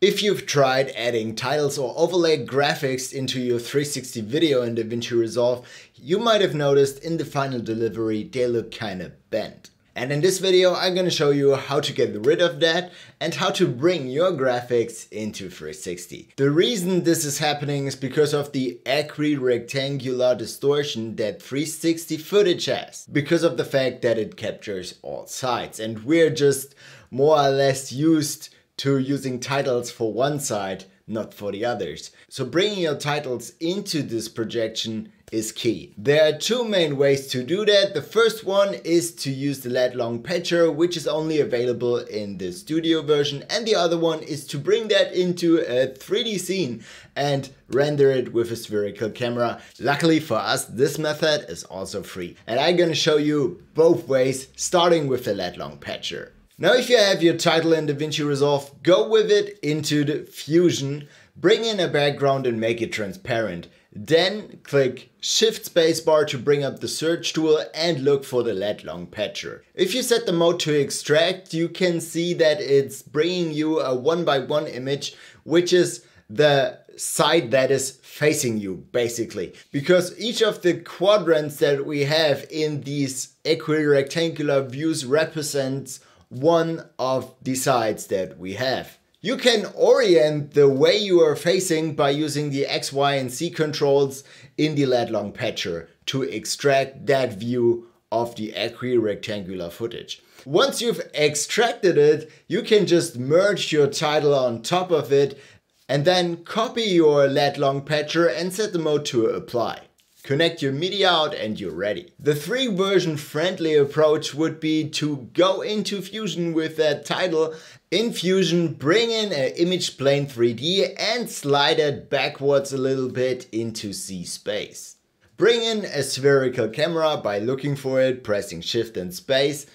If you've tried adding titles or overlay graphics into your 360 video in DaVinci Resolve, you might have noticed in the final delivery they look kinda bent. And in this video I'm gonna show you how to get rid of that and how to bring your graphics into 360. The reason this is happening is because of the equirectangular distortion that 360 footage has. Because of the fact that it captures all sides and we're just more or less used to using titles for one side, not for the others. So bringing your titles into this projection is key. There are two main ways to do that. The first one is to use the lat long patcher, which is only available in the studio version. And the other one is to bring that into a 3D scene and render it with a spherical camera. Luckily for us, this method is also free. And I'm gonna show you both ways, starting with the lat long patcher. Now if you have your title in DaVinci Resolve, go with it into the Fusion, bring in a background and make it transparent. Then click Shift Spacebar to bring up the search tool and look for the lat long patcher. If you set the mode to extract, you can see that it's bringing you a one by one image, which is the side that is facing you basically because each of the quadrants that we have in these equirectangular views represents one of the sides that we have. You can orient the way you are facing by using the X, Y and Z controls in the lat long patcher to extract that view of the equi-rectangular footage. Once you've extracted it, you can just merge your title on top of it and then copy your lat long patcher and set the mode to apply. Connect your MediaOut and you're ready. The three version friendly approach would be to go into Fusion with that title. In Fusion, bring in an image plane 3D and slide it backwards a little bit into Z space. Bring in a spherical camera by looking for it, pressing shift and space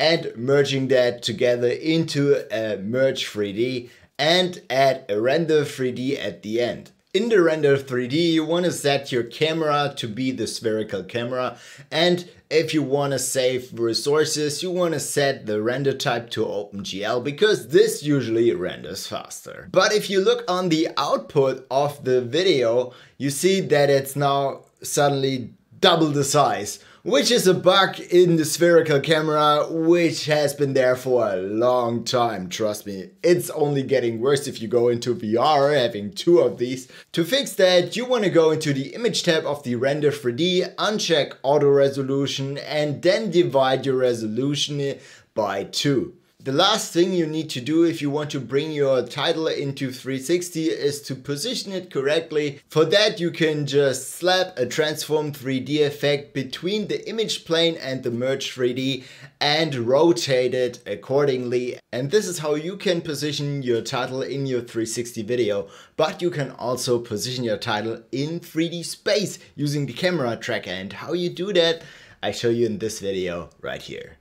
and merging that together into a merge 3D and add a render 3D at the end. In the render 3D, you want to set your camera to be the spherical camera. And if you want to save resources, you want to set the render type to OpenGL because this usually renders faster. But if you look on the output of the video, you see that it's now suddenly double the size which is a bug in the spherical camera, which has been there for a long time, trust me. It's only getting worse if you go into VR, having two of these. To fix that, you want to go into the image tab of the render 3D, uncheck auto resolution, and then divide your resolution by two. The last thing you need to do if you want to bring your title into 360 is to position it correctly. For that you can just slap a transform 3D effect between the image plane and the merge 3D and rotate it accordingly. And this is how you can position your title in your 360 video. But you can also position your title in 3D space using the camera tracker and how you do that I show you in this video right here.